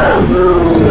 Oh,